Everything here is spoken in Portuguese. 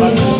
Brasil.